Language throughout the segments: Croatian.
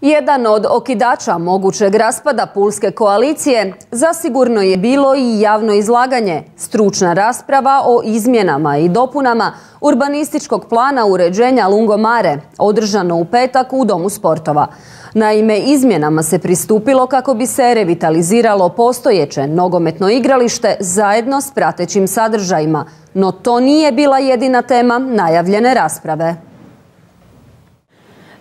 Jedan od okidača mogućeg raspada Pulske koalicije zasigurno je bilo i javno izlaganje, stručna rasprava o izmjenama i dopunama urbanističkog plana uređenja Lungomare, održano u petak u Domu sportova. Naime, izmjenama se pristupilo kako bi se revitaliziralo postojeće nogometno igralište zajedno s pratećim sadržajima, no to nije bila jedina tema najavljene rasprave.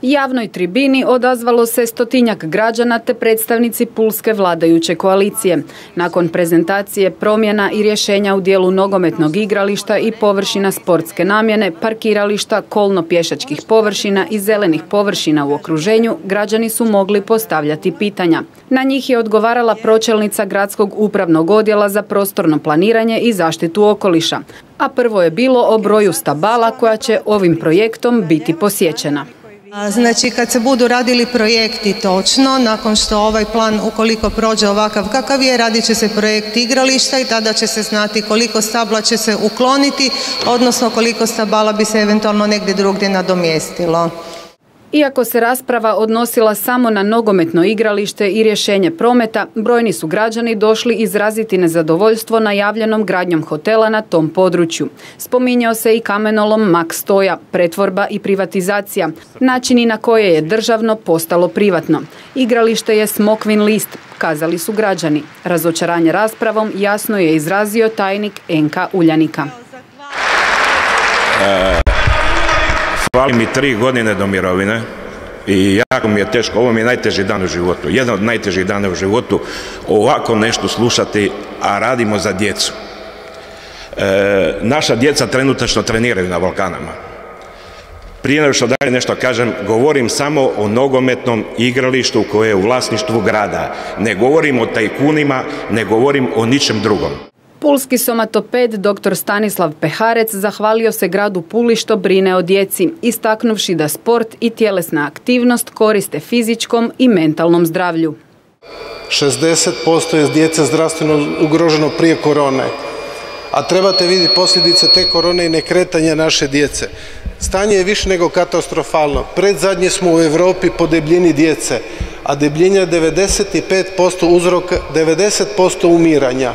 Javnoj tribini odazvalo se stotinjak građana te predstavnici Pulske vladajuće koalicije. Nakon prezentacije promjena i rješenja u dijelu nogometnog igrališta i površina sportske namjene, parkirališta, kolno-pješačkih površina i zelenih površina u okruženju, građani su mogli postavljati pitanja. Na njih je odgovarala pročelnica Gradskog upravnog odjela za prostorno planiranje i zaštitu okoliša. A prvo je bilo o broju stabala koja će ovim projektom biti posjećena. Znači kad se budu radili projekti točno, nakon što ovaj plan ukoliko prođe ovakav kakav je, radit će se projekt igrališta i tada će se znati koliko stabla će se ukloniti, odnosno koliko stabala bi se eventualno negdje drugdje nadomjestilo. Iako se rasprava odnosila samo na nogometno igralište i rješenje prometa, brojni su građani došli izraziti nezadovoljstvo najavljenom gradnjom hotela na tom području. Spominjao se i kamenolom Mak Stoja, pretvorba i privatizacija, načini na koje je državno postalo privatno. Igralište je smokvin list, kazali su građani. Razočaranje raspravom jasno je izrazio tajnik Enka Uljanika. E, Fali mi tri godine do mirovine i jako mi je teško, ovo mi je najteži dan u životu, jedan od najtežih dana u životu, ovako nešto slušati, a radimo za djecu. E, naša djeca trenutačno treniraju na Balkanama. Prije nego što dalje nešto kažem, govorim samo o nogometnom igralištu koje je u vlasništvu grada. Ne govorim o tajkunima, ne govorim o ničem drugom. Pulski somatoped dr. Stanislav Peharec zahvalio se gradu Puli što brine o djeci, istaknuvši da sport i tjelesna aktivnost koriste fizičkom i mentalnom zdravlju. 60% je djece zdravstveno ugroženo prije korone, a trebate vidjeti posljedice te korone i nekretanja naše djece. Stanje je više nego katastrofalno. Predzadnje smo u Europi po debljini djece, a debljenja je 95% uzroka, 90% umiranja.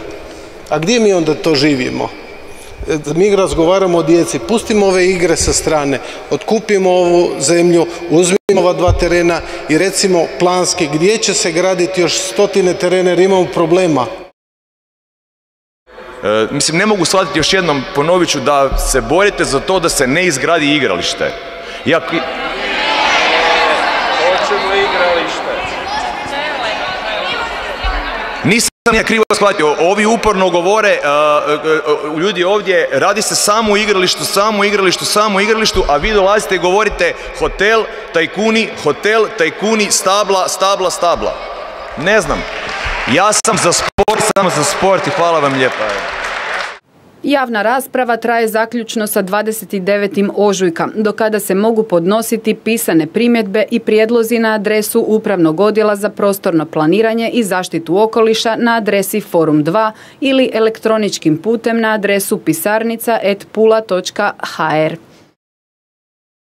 A gdje mi onda to živimo? E, mi razgovaramo o djeci, pustimo ove igre sa strane, otkupimo ovu zemlju, uzmimo ova dva terena i recimo planski gdje će se graditi još stotine terena jer imamo problema. E, mislim, ne mogu shvatiti još jednom, ponovit ću, da se borite za to da se ne izgradi igralište. Ja... Nisam sam ja krivo shvatio, ovi uporno govore, ljudi ovdje, radi se samo u igralištu, samo u igralištu, samo u igralištu, a vi dolazite i govorite hotel, tajkuni, hotel, tajkuni, stabla, stabla, stabla. Ne znam. Ja sam za sport, sam za sport i hvala vam lijepa. Javna rasprava traje zaključno sa 29. ožujka, do kada se mogu podnositi pisane primjedbe i prijedlozi na adresu Upravnog odjela za prostorno planiranje i zaštitu okoliša na adresi Forum 2 ili elektroničkim putem na adresu pisarnica.pula.hr.